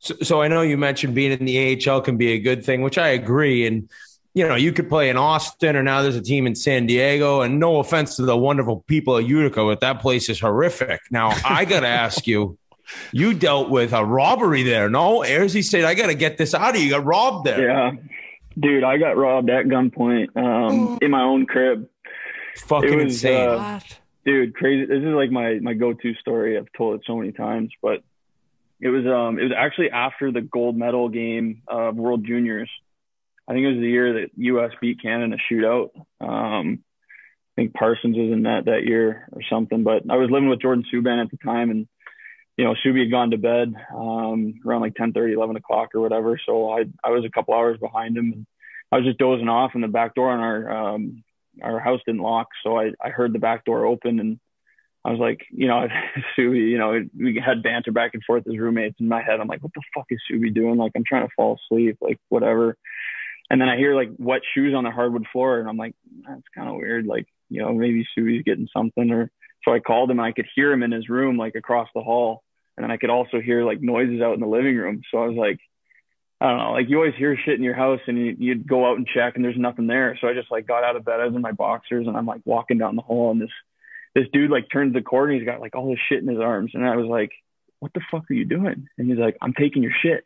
So, so I know you mentioned being in the AHL can be a good thing, which I agree. And you know, you could play in Austin, or now there's a team in San Diego. And no offense to the wonderful people at Utica, but that place is horrific. Now, I got to ask you, you dealt with a robbery there, no? He said, I got to get this out of you. You got robbed there. Yeah. Dude, I got robbed at gunpoint um, in my own crib. Fucking was, insane. Uh, dude, crazy. This is like my, my go to story. I've told it so many times, but it was um it was actually after the gold medal game of World Juniors. I think it was the year that U.S. beat Canada shootout. Um, I think Parsons was in that that year or something. But I was living with Jordan Subban at the time, and you know, Subi had gone to bed um, around like 10, 30, 11 o'clock or whatever. So I I was a couple hours behind him, and I was just dozing off, and the back door on our um, our house didn't lock, so I I heard the back door open, and I was like, you know, Subi, you know, we had banter back and forth as roommates. In my head, I'm like, what the fuck is Subi doing? Like, I'm trying to fall asleep, like whatever. And then I hear like wet shoes on the hardwood floor, and I'm like, that's kind of weird. Like, you know, maybe Subi's getting something. Or so I called him, and I could hear him in his room, like across the hall, and then I could also hear like noises out in the living room. So I was like, I don't know, like you always hear shit in your house, and you, you'd go out and check, and there's nothing there. So I just like got out of bed, I was in my boxers, and I'm like walking down the hall, and this this dude like turns the corner, he's got like all this shit in his arms, and I was like, what the fuck are you doing? And he's like, I'm taking your shit.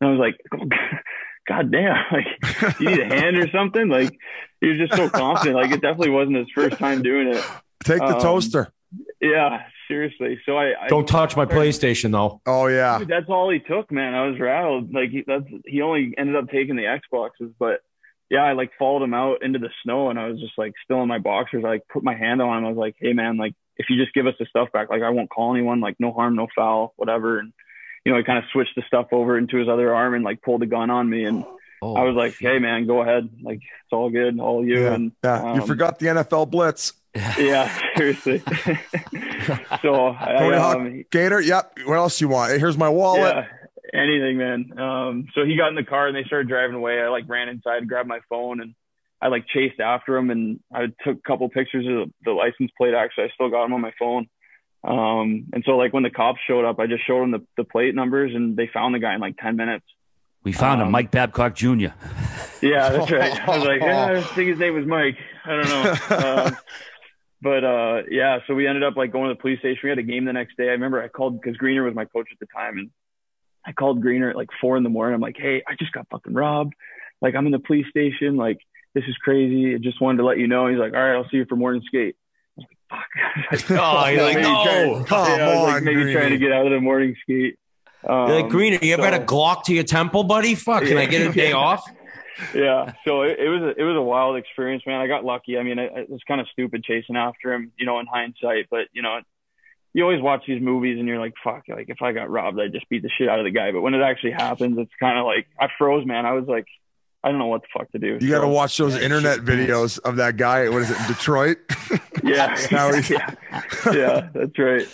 And I was like, oh, God damn, like you need a hand or something. Like he was just so confident. Like it definitely wasn't his first time doing it. Take the um, toaster. Yeah, seriously. So I, I don't touch my PlayStation though. Oh yeah, Dude, that's all he took, man. I was rattled. Like he, that's he only ended up taking the Xboxes, but yeah, I like followed him out into the snow, and I was just like still in my boxers. I like put my hand on him. I was like, hey man, like if you just give us the stuff back, like I won't call anyone. Like no harm, no foul, whatever. And you know, he kind of switched the stuff over into his other arm and like pulled the gun on me. And oh, I was like, hey, man, go ahead. Like, it's all good. All you. Yeah, and yeah. Um, you forgot the NFL blitz. yeah, seriously. so, I, um, Gator, yep. What else you want? Here's my wallet. Yeah, anything, man. Um, so he got in the car and they started driving away. I like ran inside, grabbed my phone, and I like chased after him. And I took a couple pictures of the license plate. Actually, I still got them on my phone. Um, and so like when the cops showed up, I just showed them the, the plate numbers and they found the guy in like 10 minutes. We found um, him, Mike Babcock Jr. Yeah, that's right. I was like, I think his name was Mike. I don't know. uh, but uh, yeah, so we ended up like going to the police station. We had a game the next day. I remember I called because Greener was my coach at the time, and I called Greener at like four in the morning. I'm like, hey, I just got fucking robbed. Like I'm in the police station. Like this is crazy. I just wanted to let you know. He's like, all right, I'll see you for morning skate fuck. oh, you're like, no, trying, come yeah, on, like maybe Greeny. trying to get out of the morning skate. Um, you're like, Greener, you so, ever had a Glock to your temple, buddy? Fuck, can yeah, I get a day yeah. off? yeah, so it, it, was a, it was a wild experience, man. I got lucky. I mean, it, it was kind of stupid chasing after him, you know, in hindsight. But you know, you always watch these movies and you're like, fuck, like if I got robbed, I'd just beat the shit out of the guy. But when it actually happens, it's kind of like I froze, man. I was like, I don't know what the fuck to do. You got to watch those internet videos of that guy. What is it, Detroit? yeah, yeah, yeah, that's right.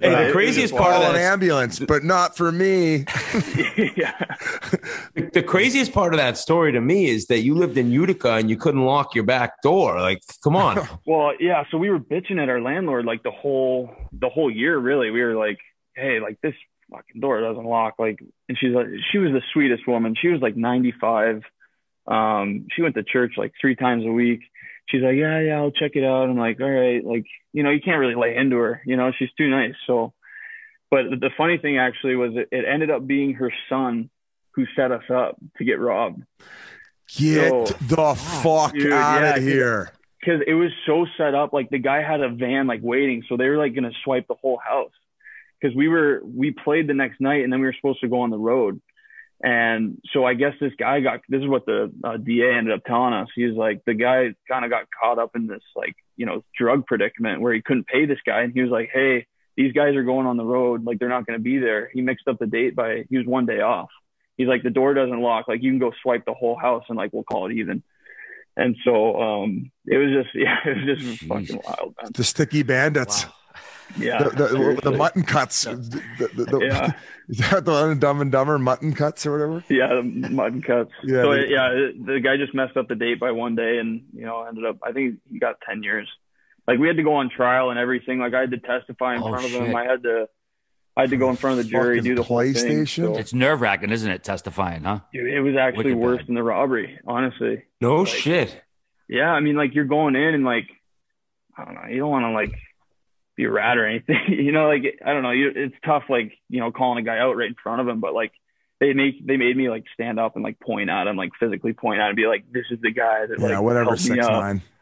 Hey, the craziest part of that an ambulance, but not for me. yeah. The, the, craziest part of that story to me is that you lived in Utica and you couldn't lock your back door. Like, come on. well, yeah. So we were bitching at our landlord like the whole the whole year. Really, we were like, hey, like this fucking door doesn't lock. Like, and she's like, she was the sweetest woman. She was like 95 um, she went to church like three times a week. She's like, yeah, yeah, I'll check it out. I'm like, all right, like, you know, you can't really lay into her, you know, she's too nice. So, but the funny thing actually was it, it ended up being her son who set us up to get robbed. Get so, the fuck dude, out yeah, of here. Because it was so set up, like the guy had a van like waiting, so they were like gonna swipe the whole house. Because we were we played the next night and then we were supposed to go on the road. And so I guess this guy got, this is what the uh, DA ended up telling us. He's like, the guy kind of got caught up in this, like, you know, drug predicament where he couldn't pay this guy. And he was like, hey, these guys are going on the road. Like, they're not going to be there. He mixed up the date by, he was one day off. He's like, the door doesn't lock. Like, you can go swipe the whole house and, like, we'll call it even. And so um, it was just, yeah, it was just Jeez. fucking wild. Man. The sticky bandits. Wow. Yeah, the, the, the, Mutt Cutts. The, the, yeah, is that the Dumb and Dumber Mutt Cutts or whatever? Yeah, the Mutt Cutts. yeah, so yeah, the guy just messed up the date by one day, and you know, ended up. I think he got ten years. Like we had to go on trial and everything. Like I had to testify in oh, front of shit. him. I had to. I had to go in front of the jury, Fucking do the whole thing. PlayStation? So, It's nerve wracking, isn't it? Testifying, huh? dude, it was actually Wicked worse bad. than the robbery, honestly. No shit. Yeah, I mean, like you're going in and like, I don't know, you don't want to like be a rat or anything, you know, like I don't know, you, it's tough, like you know, calling a guy out right in front of him, but like they make they made me like stand up and like point at him, like physically point at him, and be like, this is the guy that like yeah, whatever. helped me Six nine.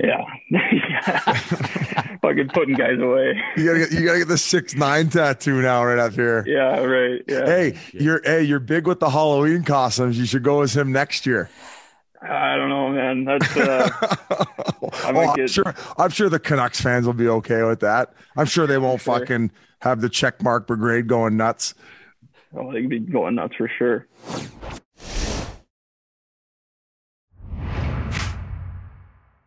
Yeah, yeah. fucking putting guys away. You gotta get you gotta get the six nine tattoo now right up here. Yeah, right. Yeah, Hey, you're hey, you're big with the Halloween costumes. You should go as him next year. I don't know, man. That's uh, oh, might I'm get- sure. I'm sure the Canucks fans will be okay with that. I'm sure they won't Sure. fucking have the check mark brigade going nuts. oh, they could be going nuts for sure.